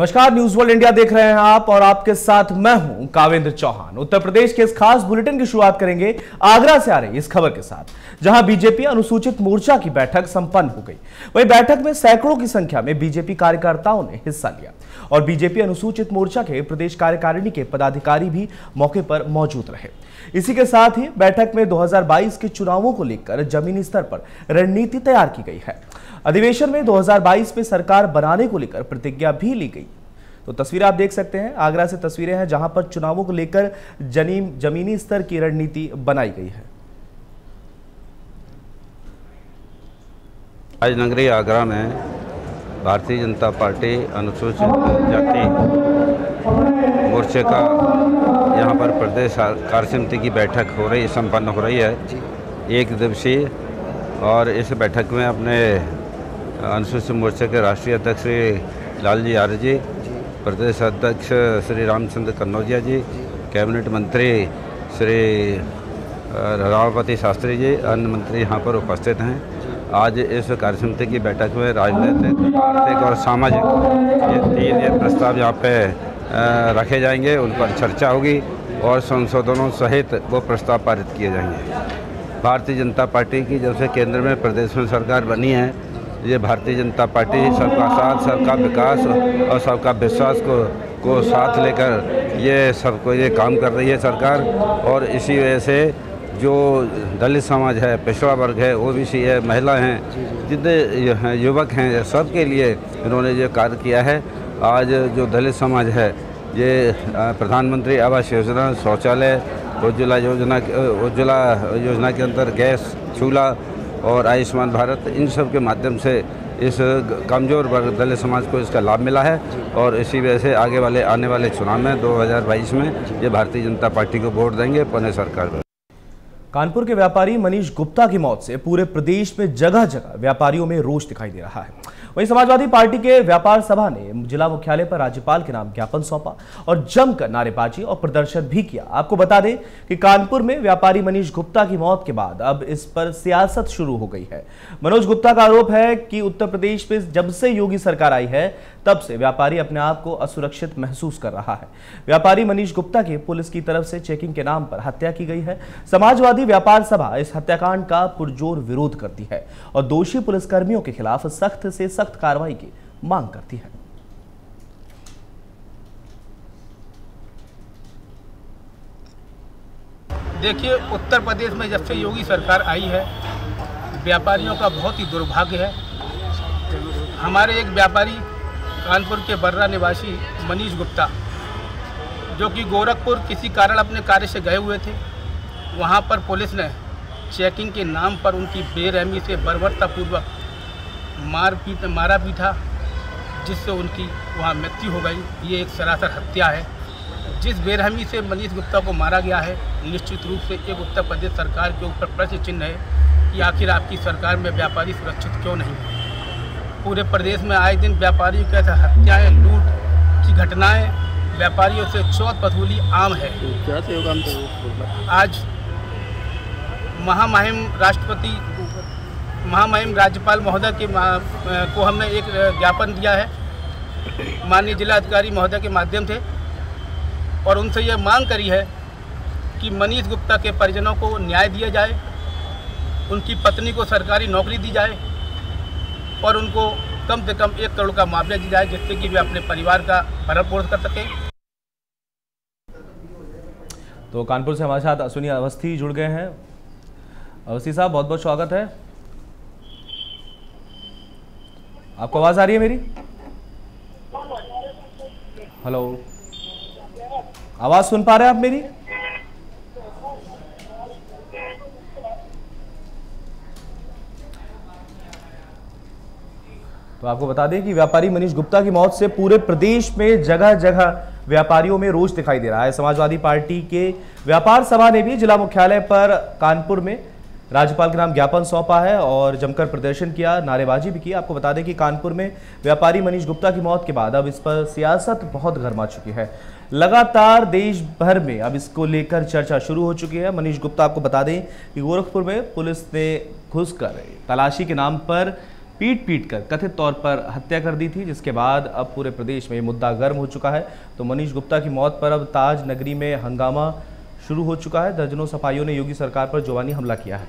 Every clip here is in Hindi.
नमस्कार न्यूज़ वर्ल्ड इंडिया देख रहे हैं आप और आपके साथ मैं हूँ कावेंद्र चौहान। उत्तर प्रदेश के इस खास बुलेटिन की शुरुआत करेंगे आगरा से आ रही इस खबर के साथ, जहाँ बीजेपी अनुसूचित मोर्चा की बैठक संपन्न हो गई। वही बैठक में सैकड़ों की संख्या में बीजेपी कार्यकर्ताओं ने हिस्सा लिया। और बीजेपी अनुसूचित मोर्चा के प्रदेश कार्यकारिणी के पदाधिकारी भी मौके पर मौजूद रहे। इसी के साथ ही बैठक में 2022 के चुनावों को लेकर जमीनी स्तर पर रणनीति तैयार की गई है। अधिवेशन में 2022 में सरकार बनाने को लेकर प्रतिज्ञा भी ली गई। तो तस्वीरें आप देख सकते हैं, आगरा से तस्वीरें हैं जहाँ पर चुनावों को लेकर जमीनी स्तर की रणनीति बनाई गई है। आज नगरी आगरा में भारतीय जनता पार्टी अनुसूचित जाति मोर्चे का यहाँ पर प्रदेश कार्य समिति की बैठक हो रही, संपन्न हो रही है। एक दिवसीय और इस बैठक में अपने अनुसूचित मोर्चे के राष्ट्रीय अध्यक्ष श्री लालजी आर्य जी, प्रदेश अध्यक्ष श्री रामचंद्र कन्नौजिया जी, कैबिनेट मंत्री श्री रामापति शास्त्री जी, अन्य मंत्री यहाँ पर उपस्थित हैं। आज इस कार्यसमिति की बैठक में राजनीतिक और सामाजिक ये तीन ये प्रस्ताव यहाँ पे रखे जाएँगे, उन पर चर्चा होगी और संशोधनों सहित वो प्रस्ताव पारित किए जाएँगे। भारतीय जनता पार्टी की जब से केंद्र में प्रदेश में सरकार बनी है, ये भारतीय जनता पार्टी सबका साथ, सबका विकास और सबका विश्वास को को साथ लेकर ये सबको ये काम कर रही है सरकार और इसी वजह से जो दलित समाज है पिछड़ा वर्ग है ओ बी सी है, महिला हैं, जितने युवक हैं सब के लिए इन्होंने ये कार्य किया है। आज जो दलित समाज है, ये प्रधानमंत्री आवास योजना, शौचालय, उज्ज्वला योजना उज्ज्वला योजना के अंदर गैस, चूल्हा और आयुष्मान भारत, इन सब के माध्यम से इस कमज़ोर वर्ग, दलित समाज को इसका लाभ मिला है और इसी वजह से आगे वाले, आने वाले चुनाव में 2022 में, ये भारतीय जनता पार्टी को वोट देंगे, पुणे सरकार कानपुर के व्यापारी मनीष गुप्ता की मौत से पूरे प्रदेश में जगह जगह व्यापारियों में रोष दिखाई दे रहा है। वहीं समाजवादी पार्टी के व्यापार सभा ने जिला मुख्यालय पर राज्यपाल के नाम ज्ञापन सौंपा और जमकर नारेबाजी और प्रदर्शन भी किया। आपको बता दें कि कानपुर में व्यापारी मनीष गुप्ता की मौत के बाद अब इस पर सियासत शुरू हो गई है। मनोज गुप्ता का आरोप है कि उत्तर प्रदेश में जब से योगी सरकार आई है, तब से व्यापारी अपने आप को असुरक्षित महसूस कर रहा है। व्यापारी मनीष गुप्ता की पुलिस की तरफ़ से चेकिंग के नाम पर हत्या की गई है। समाजवादी व्यापार सभा इस हत्याकांड का पुरजोर विरोध करती है और दोषी पुलिसकर्मियों के खिलाफ सख्त से सख्त कार्रवाई की मांग करती है। देखिए, उत्तर प्रदेश में जब से योगी सरकार आई है, व्यापारियों का बहुत ही दुर्भाग्य है। हमारे एक व्यापारी, कानपुर के बर्रा निवासी मनीष गुप्ता, जो कि गोरखपुर किसी कारण अपने कार्य से गए हुए थे, वहाँ पर पुलिस ने चेकिंग के नाम पर उनकी बेरहमी से बर्बरतापूर्वक मार पीट मारा पीटा जिससे उनकी वहाँ मृत्यु हो गई। ये एक सरासर हत्या है। जिस बेरहमी से मनीष गुप्ता को मारा गया है निश्चित रूप से एक उत्तर प्रदेश सरकार के ऊपर प्रश्न चिन्ह है कि आखिर आपकी सरकार में व्यापारी सुरक्षित क्यों नहीं? पूरे प्रदेश में आए दिन व्यापारियों के हत्याएँ लूट की घटनाएँ व्यापारियों से चौथ वसूली आम है। आज महामहिम राष्ट्रपति महामहिम राज्यपाल महोदय के को हमने एक ज्ञापन दिया है। माननीय जिला अधिकारी महोदय के माध्यम से। और उनसे यह मांग करी है कि मनीष गुप्ता के परिजनों को न्याय दिया जाए, उनकी पत्नी को सरकारी नौकरी दी जाए, और उनको कम से कम एक करोड़ का मुआवजा दी जाए, जिससे कि वे अपने परिवार का भरण पोषण कर सकें। तो कानपुर से हमारे साथ अश्विनी अवस्थी जुड़ गए हैं। अवस्थी साहब बहुत बहुत स्वागत है। आपको आवाज़ आ रही है मेरी? हेलो आवाज़ सुन पा रहे हैं आप मेरी? तो आपको बता दें कि व्यापारी मनीष गुप्ता की मौत से पूरे प्रदेश में जगह जगह व्यापारियों में रोष दिखाई दे रहा है। समाजवादी पार्टी के व्यापार सभा ने भी जिला मुख्यालय पर कानपुर में राज्यपाल के नाम ज्ञापन सौंपा है और जमकर प्रदर्शन किया, नारेबाजी भी की। आपको बता दें कि कानपुर में व्यापारी मनीष गुप्ता की मौत के बाद अब इस पर सियासत बहुत गर्मा चुकी है। लगातार देश भर में अब इसको लेकर चर्चा शुरू हो चुकी है। मनीष गुप्ता, आपको बता दें कि गोरखपुर में पुलिस ने घुसकर तलाशी के नाम पर पीट पीट कर कथित तौर पर हत्या कर दी थी, जिसके बाद अब पूरे प्रदेश में ये मुद्दा गर्म हो चुका है। तो मनीष गुप्ता की मौत पर अब ताज नगरी में हंगामा शुरू हो चुका है। दर्जनों सफाइयों ने योगी सरकार पर जवानी हमला किया है।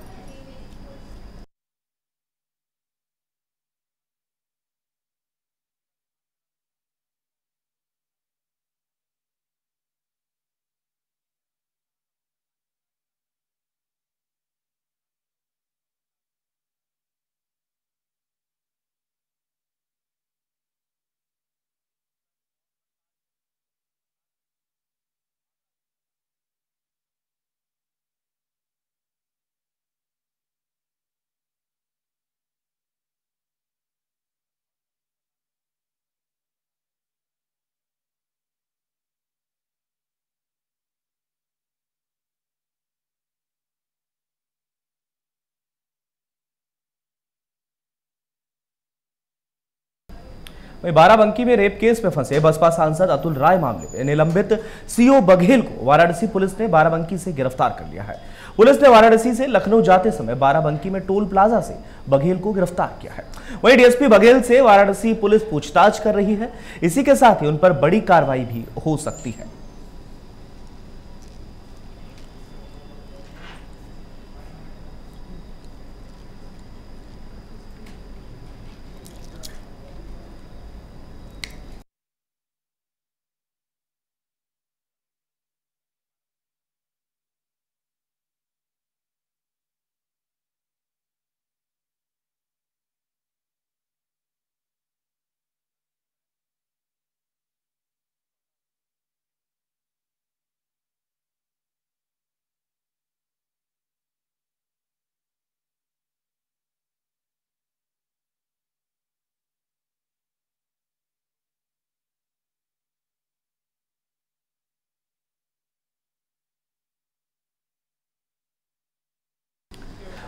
वहीं बाराबंकी में रेप केस में फंसे बसपा सांसद अतुल राय मामले में। निलंबित सीओ बघेल को वाराणसी पुलिस ने बाराबंकी से गिरफ़्तार कर लिया है। पुलिस ने वाराणसी से लखनऊ जाते समय बाराबंकी में टोल प्लाजा से बघेल को गिरफ़्तार किया है। वहीं डीएसपी बघेल से वाराणसी पुलिस पूछताछ कर रही है। इसी के साथ ही उन पर बड़ी कार्रवाई भी हो सकती है।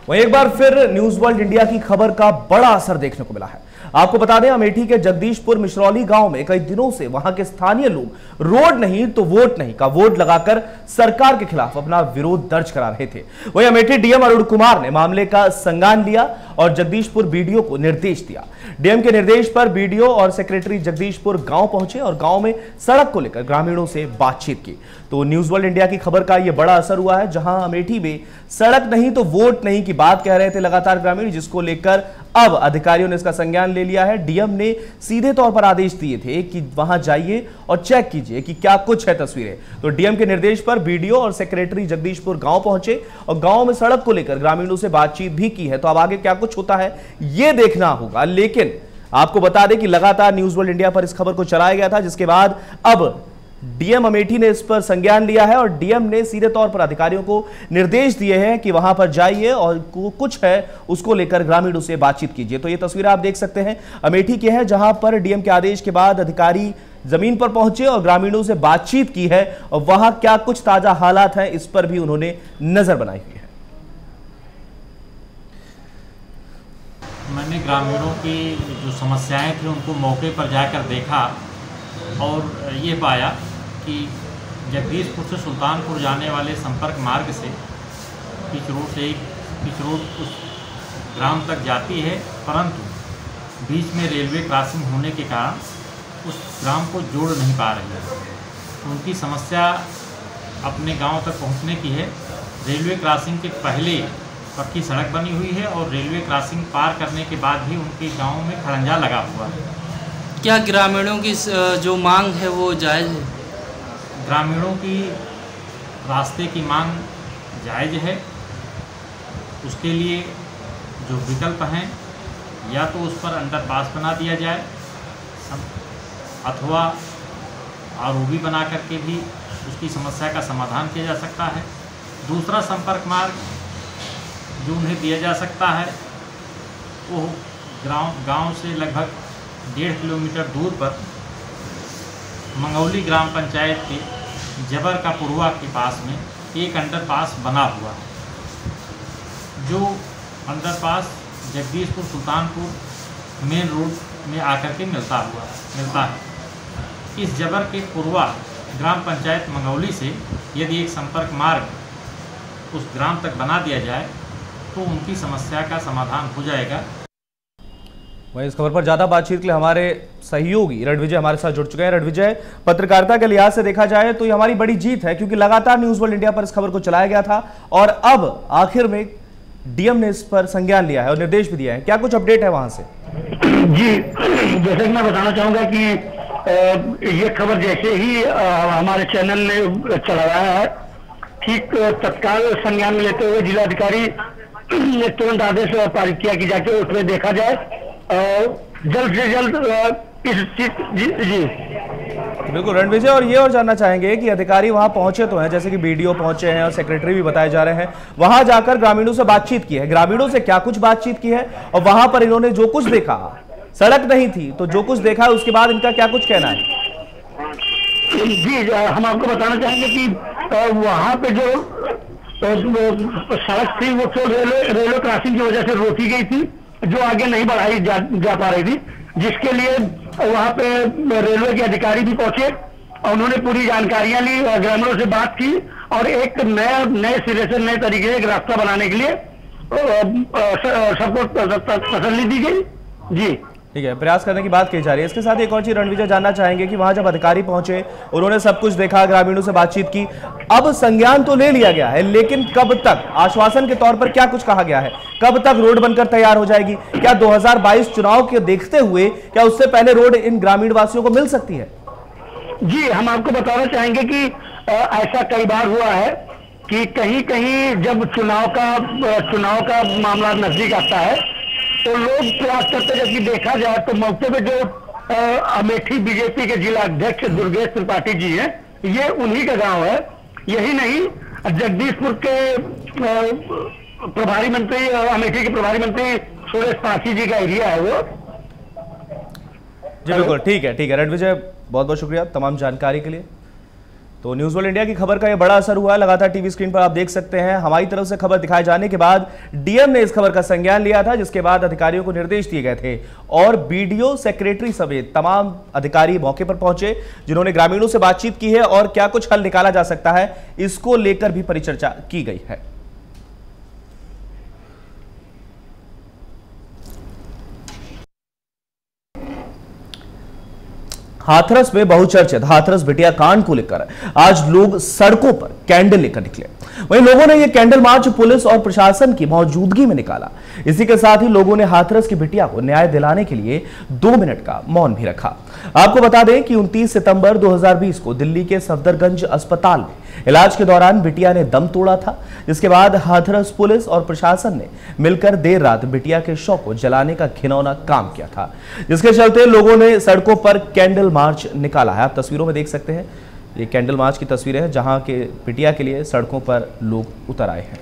वहीं एक बार फिर न्यूज़ वर्ल्ड इंडिया की खबर का बड़ा असर देखने को मिला है। आपको बता दें, अमेठी के जगदीशपुर मिश्रौली गाँव में कई दिनों से वहाँ के स्थानीय लोग रोड नहीं तो वोट नहीं का वोट लगाकर सरकार के खिलाफ अपना विरोध दर्ज करा रहे थे। वहीं अमेठी डीएम अरुण कुमार ने मामले का संज्ञान लिया और जगदीशपुर बीडीओ को निर्देश दिया। डीएम के निर्देश पर बीडीओ और सेक्रेटरी जगदीशपुर गाँव पहुँचे और गाँव में सड़क को लेकर ग्रामीणों से बातचीत की। तो न्यूज़ वर्ल्ड इंडिया की खबर का यह बड़ा असर हुआ है, जहाँ अमेठी में सड़क नहीं तो वोट नहीं की बात कह रहे थे लगातार ग्रामीण, जिसको लेकर अब अधिकारियों ने इसका संज्ञान ले लिया है। डीएम ने सीधे तौर पर आदेश दिए थे कि वहाँ जाइए और चेक कीजिए कि क्या कुछ है तस्वीरें। तो डीएम के निर्देश पर बीडीओ और सेक्रेटरी जगदीशपुर गाँव पहुँचे और गाँव में सड़क को लेकर ग्रामीणों से बातचीत भी की है। तो अब आगे क्या कुछ होता है यह देखना होगा। लेकिन आपको बता दें कि लगातार न्यूज़ वर्ल्ड इंडिया पर इस खबर को चलाया गया था, जिसके बाद अब डीएम अमेठी ने इस पर संज्ञान लिया है और डीएम ने सीधे तौर पर अधिकारियों को निर्देश दिए हैं कि वहाँ पर जाइए और कुछ है, उसको लेकर ग्रामीणों से बातचीत कीजिए। तो ये तस्वीर आप देख सकते हैं। अमेठी की है, जहाँ पर डीएम के आदेश के बाद अधिकारी ज़मीन पर पहुँचे और ग्रामीणों से बातचीत की है। और वहाँ क्या कुछ ताज़ा हालात हैं, इस पर भी उन्होंने नज़र बनाई हुई है। मैंने ग्रामीणों की जो समस्याएँ थी, उनको मौके पर जाकर देखा और ये पाया कि जगदीशपुर से सुल्तानपुर जाने वाले संपर्क मार्ग से पिच रोड से एक पिच रोड उस ग्राम तक जाती है, परंतु बीच में रेलवे क्रॉसिंग होने के कारण उस ग्राम को जोड़ नहीं पा रही है। उनकी समस्या अपने गाँव तक पहुँचने की है। रेलवे क्रॉसिंग के पहले पक्की सड़क बनी हुई है और रेलवे क्रॉसिंग पार करने के बाद भी उनके गाँव में खड़ंजा लगा हुआ है। क्या ग्रामीणों की जो मांग है वो जायज़ है? ग्रामीणों की रास्ते की मांग जायज़ है। उसके लिए जो विकल्प हैं, या तो उस पर अंडरपास बना दिया जाए अथवा आरओबी बना करके भी उसकी समस्या का समाधान किया जा सकता है। दूसरा संपर्क मार्ग जो उन्हें दिया जा सकता है, वो गाँव गाँव से लगभग डेढ़ किलोमीटर दूर पर मंगौली ग्राम पंचायत के जबर का पुरवा के पास में एक अंडरपास बना हुआ है। जो underpass Jagdishpur, Sultanpur main road में आकर के मिलता हुआ, मिलता है। इस जबर के पुरवा ग्राम पंचायत मंगौली से यदि एक संपर्क मार्ग उस ग्राम तक बना दिया जाए तो उनकी समस्या का समाधान हो जाएगा। वहीं इस खबर पर ज़्यादा बातचीत के लिए हमारे सहयोगी रणविजय हमारे साथ जुड़ चुके हैं। रणविजय पत्रकारिता के लिहाज से देखा जाए तो ये हमारी बड़ी जीत है, क्योंकि लगातार न्यूज़ वर्ल्ड इंडिया पर इस खबर को चलाया गया था और अब आखिर में डीएम ने इस पर संज्ञान लिया है और निर्देश भी दिया है। क्या कुछ अपडेट है वहाँ से? जी, जैसे मैं बताना चाहूँगा कि ये खबर जैसे ही हमारे चैनल ने चलाया है, ठीक तत्काल संज्ञान लेते हुए जिलाधिकारी ने तुरंत आदेश पारित किया कि जाके उसमें देखा जाए। जल्द से जल्द इस चीज़ जी, जी। बिल्कुल रणविजय और ये और जानना चाहेंगे कि अधिकारी वहाँ पहुँचे तो हैं जैसे कि बीडीओ पहुँचे हैं और सेक्रेटरी भी बताए जा रहे हैं। वहाँ जाकर ग्रामीणों से बातचीत की है। ग्रामीणों से क्या कुछ बातचीत की है? और वहाँ पर इन्होंने जो कुछ देखा सड़क नहीं थी तो जो कुछ देखा उसके बाद इनका क्या कुछ कहना है? जी हम आपको बताना चाहेंगे कि वहाँ पे जो सड़क थी वो तो रेलवे रेलवे क्रॉसिंग की वजह से रोकी गई थी। जो आगे नहीं बढ़ाई जा, जा पा रही थी जिसके लिए वहाँ पे रेलवे के अधिकारी भी पहुँचे और उन्होंने पूरी जानकारियाँ ली ग्रामीणों से बात की और एक नया नए सिरे से नए तरीके से एक रास्ता बनाने के लिए सबको त- त- दी गई। जी। ठीक है, प्रयास करने की बात की जा रही है। इसके साथ एक और चीज़ रणविजय जानना चाहेंगे कि वहाँ जब अधिकारी पहुँचे, उन्होंने सब कुछ देखा, ग्रामीणों से बातचीत की, अब संज्ञान तो ले लिया गया है, लेकिन कब तक? आश्वासन के तौर पर क्या कुछ कहा गया है? कब तक रोड बनकर तैयार हो जाएगी? क्या 2022 चुनाव के देखते हुए, क्या उससे पहले रोड इन ग्रामीण वासियों को मिल सकती है? जी, हम आपको बताना चाहेंगे कि ऐसा कई बार हुआ है कि कहीं कहीं जब चुनाव का चुनाव का मामला नज़दीक आता है तो लोग प्रयास करते जबकि देखा जाए तो मौके पे जो अमेठी बीजेपी के जिला अध्यक्ष दुर्गेश त्रिपाठी जी हैं, ये उन्हीं का गाँव है। यही नहीं, जगदीशपुर के प्रभारी मंत्री अमेठी के प्रभारी मंत्री सुरेश पासी जी का एरिया है वो। जी, बिल्कुल, ठीक है ठीक है। रणविजय बहुत बहुत शुक्रिया तमाम जानकारी के लिए। तो न्यूज़ वर्ल्ड इंडिया की खबर का यह बड़ा असर हुआ लगातार टीवी स्क्रीन पर आप देख सकते हैं। हमारी तरफ़ से खबर दिखाए जाने के बाद डीएम ने इस खबर का संज्ञान लिया था, जिसके बाद अधिकारियों को निर्देश दिए गए थे। और बीडीओ सेक्रेटरी समेत तमाम अधिकारी मौके पर पहुँचे, जिन्होंने ग्रामीणों से बातचीत की है और क्या कुछ हल निकाला जा सकता है, इसको लेकर भी परिचर्चा की गई है। हाथरस में बहुचर्चित हाथरस बिटिया कांड को लेकर। आज लोग सड़कों पर कैंडल लेकर निकले। वहीं लोगों ने यह कैंडल मार्च पुलिस और प्रशासन की मौजूदगी में निकाला। इसी के साथ ही लोगों ने हाथरस की बिटिया को न्याय दिलाने के लिए दो मिनट का मौन भी रखा। आपको बता दें कि 29 सितंबर 2020 को दिल्ली के सफदरगंज अस्पताल में इलाज के दौरान बिटिया ने दम तोड़ा था। जिसके बाद हाथरस पुलिस और प्रशासन ने मिलकर देर रात बिटिया के शव को जलाने का घिनौना काम किया था। जिसके चलते लोगों ने सड़कों पर कैंडल मार्च निकाला है। आप तस्वीरों में देख सकते हैं। ये कैंडल मार्च की तस्वीरें हैं, जहाँ के पिटिया के लिए सड़कों पर लोग उतर आए हैं।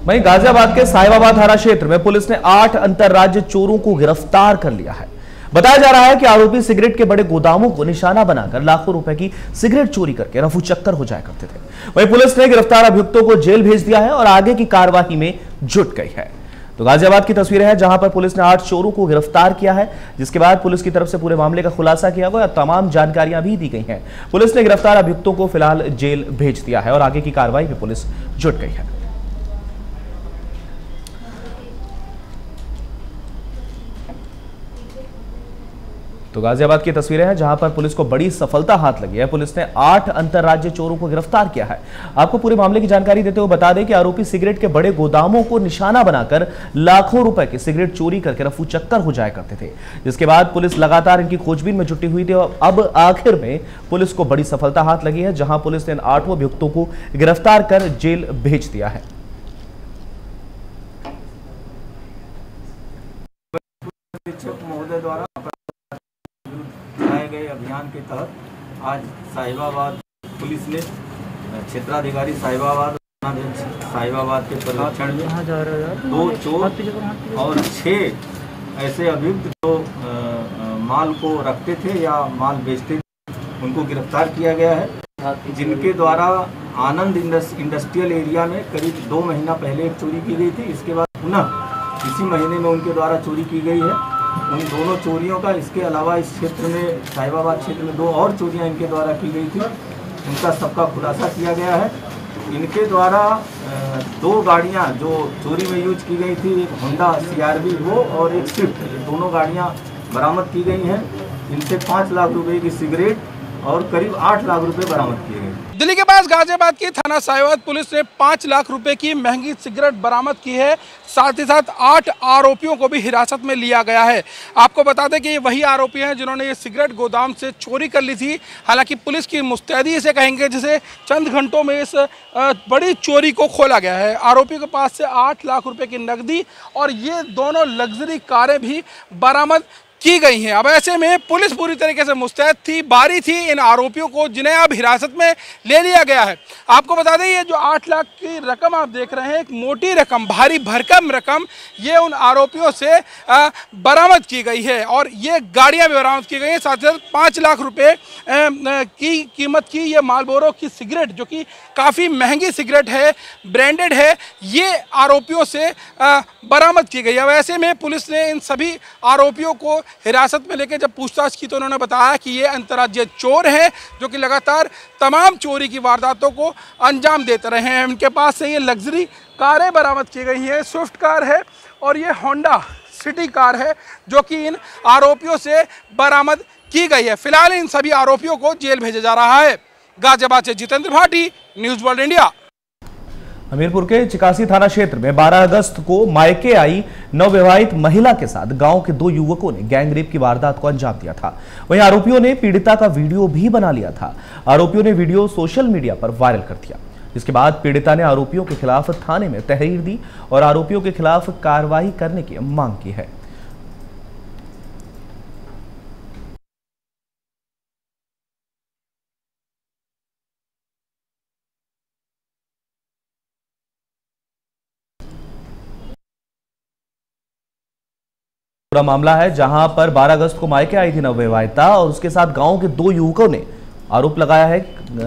वहीं गाजियाबाद के साहिबाबाद थाना क्षेत्र में पुलिस ने आठ अंतरराज्य चोरों को गिरफ़्तार कर लिया है। बताया जा रहा है कि आरोपी सिगरेट के बड़े गोदामों को निशाना बनाकर लाखों रुपए की सिगरेट चोरी करके रफू चक्कर हो जाया करते थे। वहीं पुलिस ने गिरफ़्तार अभियुक्तों को जेल भेज दिया है और आगे की कार्यवाही में जुट गई है। तो गाजियाबाद की तस्वीरें हैं जहाँ पर पुलिस ने आठ चोरों को गिरफ़्तार किया है, जिसके बाद पुलिस की तरफ़ से पूरे मामले का खुलासा किया गया तमाम जानकारियाँ भी दी गई हैं। पुलिस ने गिरफ़्तार अभियुक्तों को फ़िलहाल जेल भेज दिया है और आगे की कार्रवाई में पुलिस जुट गई है। तो गाजियाबाद की तस्वीरें हैं जहाँ पर पुलिस को बड़ी सफलता हाथ लगी है। पुलिस ने आठ अंतरराज्य चोरों को गिरफ़्तार किया है। आपको पूरे मामले की जानकारी देते हुए बता दें कि आरोपी सिगरेट के बड़े गोदामों को निशाना बनाकर लाखों रुपए की सिगरेट चोरी करके रफू चक्कर हो जाया करते थे। जिसके बाद पुलिस लगातार इनकी खोजबीन में जुटी हुई थी और अब आखिर में पुलिस को बड़ी सफलता हाथ लगी है, जहाँ पुलिस ने इन आठों अभियुक्तों को गिरफ़्तार कर जेल भेज दिया है। द्वारा अभियान के तहत आज साहिबाबाद पुलिस ने क्षेत्राधिकारी साहिबाबाद साहिबाबाद के पर्यवेक्षण में दो चोर और छह ऐसे अभियुक्त जो माल को रखते थे या माल बेचते थे उनको गिरफ़्तार किया गया है। जिनके द्वारा आनंद इंडस्ट्रियल एरिया में करीब दो महीना पहले एक चोरी की गई थी। इसके बाद पुनः इसी महीने में उनके द्वारा चोरी की गई है। उन दोनों चोरियों का, इसके अलावा इस क्षेत्र में, साहिबाबाद क्षेत्र में दो और चोरियाँ इनके द्वारा की गई थी। उनका सबका खुलासा किया गया है। इनके द्वारा दो गाड़ियाँ जो चोरी में यूज़ की गई थी, एक होंडा सी वो और एक स्विफ्ट, ये दोनों गाड़ियाँ बरामद की गई हैं। इनसे पाँच लाख रुपए की सिगरेट और करीब आठ लाख रुपए बरामद किए दिल्ली के पास गाजियाबाद की थाना साहिबाबाद पुलिस ने पाँच लाख रुपए की महँगी सिगरेट बरामद की है। साथ ही साथ आठ आरोपियों को भी हिरासत में लिया गया है। आपको बता दें कि ये वही आरोपी हैं जिन्होंने ये सिगरेट गोदाम से चोरी कर ली थी। हालाँकि पुलिस की मुस्तैदी इसे कहेंगे जिसे चंद घंटों में इस बड़ी चोरी को खोला गया है। आरोपी के पास से आठ लाख रुपये की नकदी और ये दोनों लग्जरी कारें भी बरामद की गई हैं। अब ऐसे में पुलिस पूरी तरीके से मुस्तैद थी, बारी थी इन आरोपियों को जिन्हें अब हिरासत में ले लिया गया है। आपको बता दें, ये जो आठ लाख की रकम आप देख रहे हैं, एक मोटी रकम, भारी भरकम रकम, ये उन आरोपियों से बरामद की गई है और ये गाड़ियाँ भी बरामद की गई हैं। साथ ही साथ पाँच लाख रुपये की कीमत की ये मालबोरो की सिगरेट, जो कि काफ़ी महँगी सिगरेट है, ब्रांडेड है, ये आरोपियों से बरामद की गई अब ऐसे में पुलिस ने इन सभी आरोपियों को हिरासत में लेकर जब पूछताछ की तो उन्होंने बताया कि ये अंतर्राज्यीय चोर हैं, जो कि लगातार तमाम चोरी की वारदातों को अंजाम देते रहे हैं। इनके पास से ये लग्जरी कारें बरामद की गई हैं, स्विफ्ट कार है और ये होंडा सिटी कार है, जो कि इन आरोपियों से बरामद की गई है। फ़िलहाल इन सभी आरोपियों को जेल भेजा जा रहा है। गाजियाबाद से Jitendra Bhati, news world India. Hamirpur के चिकासी थाना क्षेत्र में 12 अगस्त को मायके आई नवविवाहित महिला के साथ गाँव के दो युवकों ने गैंगरेप की वारदात को अंजाम दिया था। वहीं आरोपियों ने पीड़िता का वीडियो भी बना लिया था। आरोपियों ने वीडियो सोशल मीडिया पर वायरल कर दिया। जिसके बाद पीड़िता ने आरोपियों के खिलाफ थाने में तहरीर दी और आरोपियों के खिलाफ कार्रवाई करने की मांग की है। पूरा मामला है, जहाँ पर 12 अगस्त को मायके आई थी नवविवाहिता और उसके साथ गाँव के दो युवकों ने आरोप लगाया है,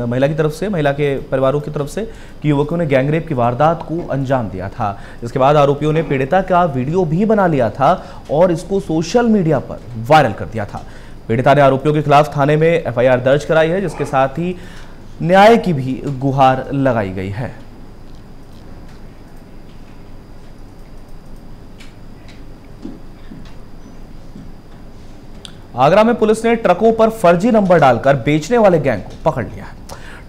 महिला की तरफ़ से, महिला के परिवारों की तरफ़ से, कि युवकों ने गैंगरेप की वारदात को अंजाम दिया था। इसके बाद आरोपियों ने पीड़िता का वीडियो भी बना लिया था और इसको सोशल मीडिया पर वायरल कर दिया था। पीड़िता ने आरोपियों के खिलाफ थाने में एफआईआर दर्ज कराई है, जिसके साथ ही न्याय की भी गुहार लगाई गई है। आगरा में पुलिस ने ट्रकों पर फर्जी नंबर डालकर बेचने वाले गैंग को पकड़ लिया है।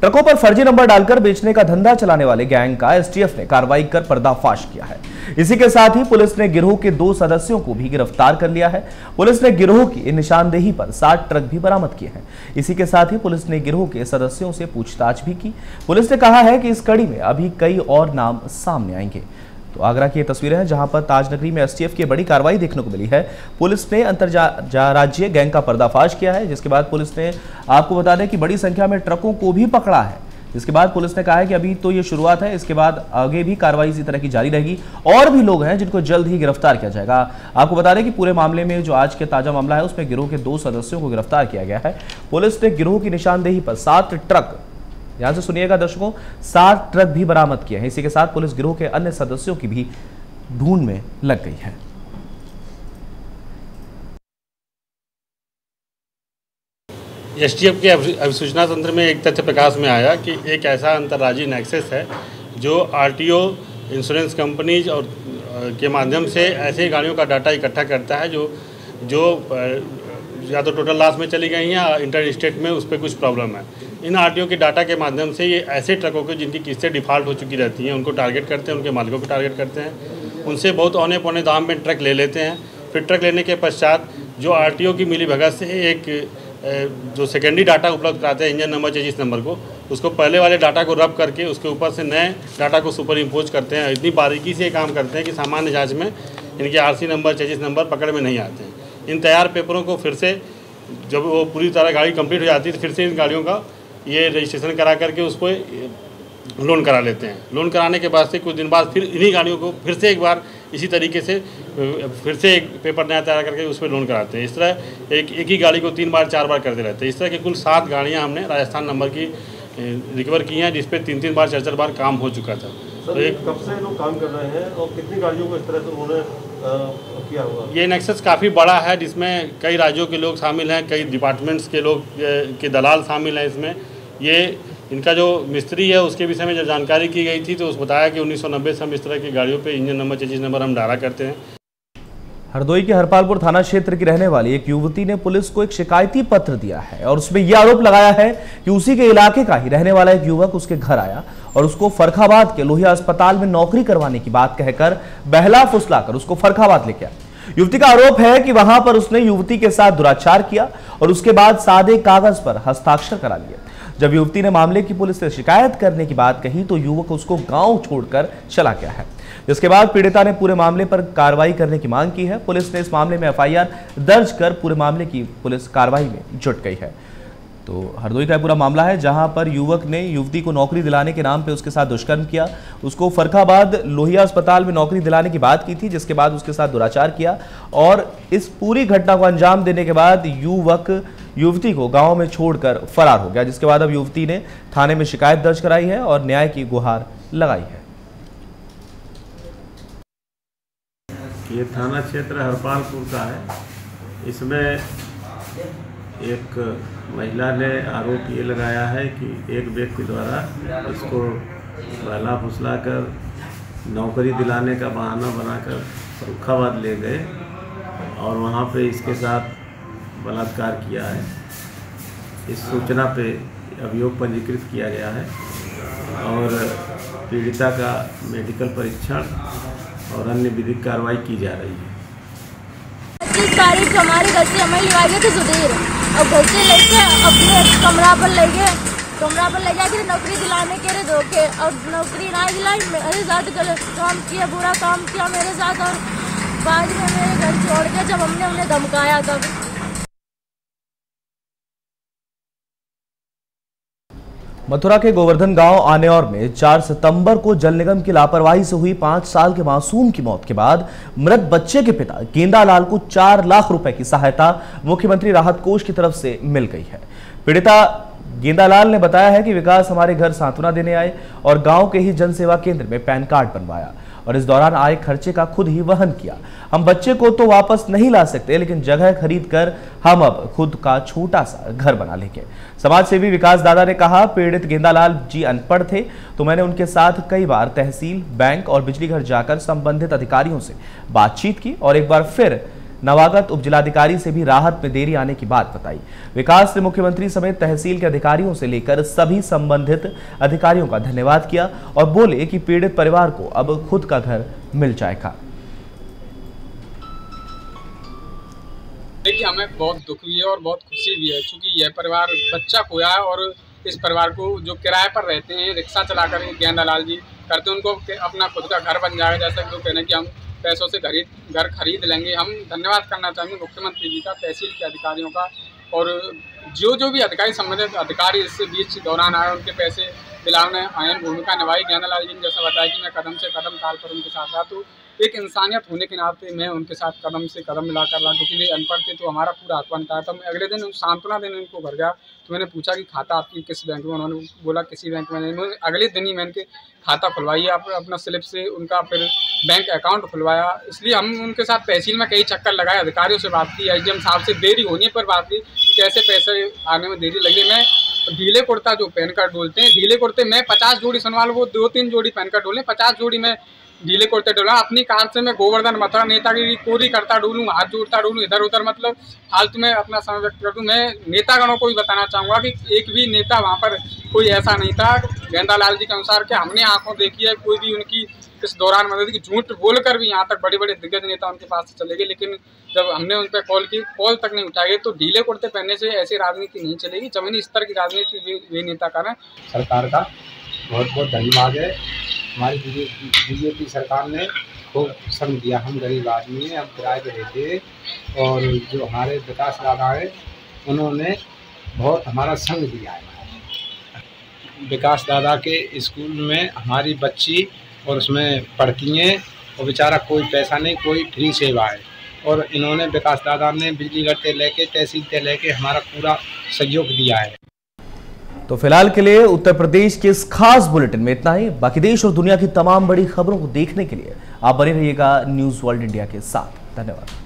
ट्रकों पर फर्जी नंबर डालकर बेचने का धंधा चलाने वाले गैंग का एसटीएफ ने कार्रवाई कर पर्दाफाश किया है। इसी के साथ ही पुलिस ने गिरोह के दो सदस्यों को भी गिरफ़्तार कर लिया है। पुलिस ने गिरोह की निशानदेही पर सात ट्रक भी बरामद किए हैं। इसी के साथ ही पुलिस ने गिरोह के सदस्यों से पूछताछ भी की। पुलिस ने कहा है कि इस कड़ी में अभी कई और नाम सामने आएँगे। तो आगरा की ये तस्वीरें हैं जहाँ पर ताजनगरी में एसटीएफ की बड़ी कार्रवाई देखने को मिली है। पुलिस ने अंतरराज्यीय गैंग का पर्दाफाश किया है, जिसके बाद पुलिस ने आपको बता दें कि बड़ी संख्या में ट्रकों को भी पकड़ा है। जिसके बाद पुलिस ने कहा है कि अभी तो ये शुरुआत है, इसके बाद आगे भी कार्रवाई इसी तरह की जारी रहेगी। और भी लोग हैं जिनको जल्द ही गिरफ़्तार किया जाएगा। आपको बता दें कि पूरे मामले में जो आज के ताज़ा मामला है, उसमें गिरोह के दो सदस्यों को गिरफ़्तार किया गया है। पुलिस ने गिरोह की निशानदेही पर सात ट्रक यहाँ से सुनिएगा दर्शकों, सात ट्रक भी बरामद किए हैं। इसी के साथ पुलिस गिरोह के अन्य सदस्यों की भी ढूंढ में लग गई है। एसटीएफ के अभिसूचना तंत्र में एक तथ्य प्रकाश में आया कि एक ऐसा अंतर्राज्यीय नेक्सेस है जो आरटीओ, इंश्योरेंस कंपनीज़ और के माध्यम से ऐसे गाड़ियों का डाटा इकट्ठा करता है जो जो या तो टोटल लॉस में चली गई हैं या इंटर स्टेट में उस पर कुछ प्रॉब्लम है। इन आरटीओ के डाटा के माध्यम से ये ऐसे ट्रकों के जिनकी किस्तें डिफ़ॉल्ट हो चुकी रहती हैं, उनको टारगेट करते हैं, उनके मालिकों को टारगेट करते हैं, उनसे बहुत औने पौने दाम में ट्रक ले लेते हैं। फिर ट्रक लेने के पश्चात जो आरटीओ की मिली भगत से एक जो सेकेंडरी डाटा उपलब्ध कराते हैं इंजन नंबर चेजिस नंबर को, उसको पहले वाले डाटा को रब करके उसके ऊपर से नए डाटा को सुपर इम्पोज करते हैं। इतनी बारीकी से काम करते हैं कि सामान्य जाँच में इनके आरसी नंबर चेजिस नंबर पकड़ में नहीं आते हैं। इन तैयार पेपरों को फिर से जब वो पूरी तरह गाड़ी कंप्लीट हो जाती है तो फिर से इन गाड़ियों का ये रजिस्ट्रेशन करा करके उसको लोन करा लेते हैं। लोन कराने के बाद से कुछ दिन बाद फिर इन्हीं गाड़ियों को फिर से एक बार इसी तरीके से फिर से एक पेपर नया तैयार करके उस पर लोन कराते हैं। इस तरह एक एक ही गाड़ी को तीन बार चार बार करते रहते हैं। इस तरह की कुल सात गाड़ियाँ हमने राजस्थान नंबर की रिकवर की हैं जिस पर तीन तीन बार चार चार बार काम हो चुका था। तो एक कब से लोग काम कर रहे हैं और कितनी गाड़ियों को इस तरह से उन्होंने किया हुआ। ये नेक्सस काफ़ी बड़ा है जिसमें कई राज्यों के लोग शामिल हैं कई डिपार्टमेंट्स के लोग के दलाल शामिल हैं इसमें। ये इनका जो मिस्त्री है उसके विषय में जब जानकारी की गई थी तो उस बताया कि 1990 से हम इस तरह की गाड़ियों पे इंजन नंबर चेजिस नंबर हम डाला करते हैं। हरदोई के हरपालपुर थाना क्षेत्र की रहने वाली एक युवती ने पुलिस को एक शिकायती पत्र दिया है और उसमें यह आरोप लगाया है कि उसी के इलाके का ही रहने वाला एक युवक उसके घर आया और उसको फरखाबाद के लोहिया अस्पताल में नौकरी करवाने की बात कहकर बहला फुसलाकर उसको फरखाबाद लेके आया। युवती का आरोप है कि वहाँ पर उसने युवती के साथ दुराचार किया और उसके बाद सादे कागज़ पर हस्ताक्षर करा लिया जब युवती ने मामले की पुलिस से शिकायत करने की बात कही तो युवक उसको गाँव छोड़कर चला गया है। जिसके बाद पीड़िता ने पूरे मामले पर कार्रवाई करने की मांग की है। पुलिस ने इस मामले में एफआईआर दर्ज कर पूरे मामले की पुलिस कार्रवाई में जुट गई है। तो हरदोई का पूरा मामला है, जहाँ पर युवक ने युवती को नौकरी दिलाने के नाम पे उसके साथ दुष्कर्म किया। उसको फरखाबाद लोहिया अस्पताल में नौकरी दिलाने की बात की थी, जिसके बाद उसके साथ दुराचार किया और इस पूरी घटना को अंजाम देने के बाद युवक, युवती को गाँव में छोड़कर फरार हो गया, जिसके बाद अब युवती ने थाने में शिकायत दर्ज कराई है और न्याय की गुहार लगाई है। ये थाना क्षेत्र हरपालपुर का है। इसमें एक महिला ने आरोप ये लगाया है कि एक व्यक्ति द्वारा उसको बहला फुसला कर नौकरी दिलाने का बहाना बनाकर फरुखाबाद ले गए और वहाँ पे इसके साथ बलात्कार किया है। इस सूचना पे अभियोग पंजीकृत किया गया है और पीड़िता का मेडिकल परीक्षण और अन्य विधिक कार्रवाई की जा रही है। तारीख हमारे घर से सुधीर। अब घर लेके अपने कमरा पर ले गए। कमरा पर ले जाके नौकरी दिलाने के लिए धोखे। और नौकरी ना दिलाई, मेरे साथ गलत काम किया, बुरा काम किया मेरे साथ। और बाद में मेरे घर छोड़ के जब हमने उन्हें धमकाया तब। मथुरा के गोवर्धन गाँव आनेौर में 4 सितंबर को जल निगम की लापरवाही से हुई पाँच साल के मासूम की मौत के बाद मृत बच्चे के पिता गेंदालाल को चार लाख रुपए की सहायता मुख्यमंत्री राहत कोष की तरफ़ से मिल गई है। पीड़िता गेंदालाल ने बताया है कि विकास हमारे घर सांत्वना देने आए और गाँव के ही जनसेवा केंद्र में पैन कार्ड बनवाया। और इस दौरान आए खर्चे का खुद ही वहन किया। हम बच्चे को तो वापस नहीं ला सकते, लेकिन जगह खरीद कर हम अब खुद का छोटा सा घर बना लेंगे। समाज सेवी विकास दादा ने कहा, पीड़ित गेंदालाल जी अनपढ़ थे तो मैंने उनके साथ कई बार तहसील, बैंक और बिजली घर जाकर संबंधित अधिकारियों से बातचीत की और एक बार फिर नवागत उपजिलाधिकारी से भी राहत में देरी आने की बात बताई। विकास ने मुख्यमंत्री समेत तहसील के अधिकारियों से लेकर सभी संबंधित अधिकारियों का धन्यवाद किया और बोले कि पीड़ित परिवार को अब खुद का घर मिल जाएगा। देखिए, हमें बहुत दुख भी है और बहुत खुशी भी है, क्योंकि यह परिवार बच्चा खोया है और इस परिवार को जो किराए पर रहते हैं, रिक्शा चलाकर गेंदालाल जी करते उनको अपना खुद का घर बन जाएगा, जैसे वो कहने कि हम पैसों से खरीद घर खरीद लेंगे। हम धन्यवाद करना चाहेंगे मुख्यमंत्री जी का, तहसील के अधिकारियों का और जो जो भी अधिकारी, संबंधित अधिकारी इस बीच दौरान आए, उनके पैसे दिलाने अहम भूमिका निभाई। ज्ञानलाल जी ने जैसा बताया कि मैं कदम से कदम, ताल पर उनके साथ साथ तो एक इंसानियत होने के नाते मैं उनके साथ कदम से कदम मिलाकर रहा, क्योंकि वे अनपढ़ थे तो हमारा पूरा हक बनता तो मैं अगले दिन सांत्वना दिन उनको घर गया तो मैंने पूछा कि खाता आपकी किस बैंक में? उन्होंने बोला, किसी बैंक में नहीं। अगले दिन ही मैंने के खाता खुलवाइए आप अपना स्लिप से उनका फिर बैंक अकाउंट खुलवाया। इसलिए हम उनके साथ तहसील में कई चक्कर लगाए, अधिकारियों से बात की एस साहब से देरी होने पर बात की कैसे पैसे आने में देरी लगी। मैं ढीले कुर्ता जो पैन कार्ड बोलते हैं, ढीले कुर्ते, मैं पचास जोड़ी सुनवा लो वो दो तीन जोड़ी पैन कार्ड बोले पचास जोड़ी में ढीले कुर्ते डोला, अपनी कार से मैं गोवर्धन मथुरा, नेतागिरी कोरी करता डोलूँ, हाथ जोड़ता डोलूँ इधर उधर मतलब फालतू में अपना समय व्यक्त कर दूँ। मैं नेतागणों को भी बताना चाहूँगा कि एक भी नेता वहाँ पर कोई ऐसा नहीं था। गेंदा लाल जी के अनुसार कि हमने आँखों देखी है, कोई भी उनकी इस दौरान मदद की झूठ बोलकर भी यहाँ तक बड़े बड़े दिग्गज नेता उनके पास से चले गए, लेकिन जब हमने उन पर कॉल की, कॉल तक नहीं उठाई तो ढीले कुर्ते पहनने से ऐसी राजनीति नहीं चलेगी। जमीनी स्तर की राजनीति वे नेता कर सरकार का बहुत बहुत धन्यवाद है। हमारी बीजेपी सरकार ने खूब संग दिया। हम गरीब आदमी हैं, हम किराए पर रहते और जो हमारे विकास दादा है, उन्होंने बहुत हमारा संग दिया है। विकास दादा के स्कूल में हमारी बच्ची और उसमें पढ़ती हैं और बेचारा कोई पैसा नहीं, कोई फ्री सेवा है। और इन्होंने विकास दादा ने बिजली घर लेके, तहसील से लेके हमारा पूरा सहयोग दिया है। तो फ़िलहाल के लिए उत्तर प्रदेश के इस खास बुलेटिन में इतना ही। बाकी देश और दुनिया की तमाम बड़ी खबरों को देखने के लिए आप बने रहिएगा न्यूज़ वर्ल्ड इंडिया के साथ। धन्यवाद।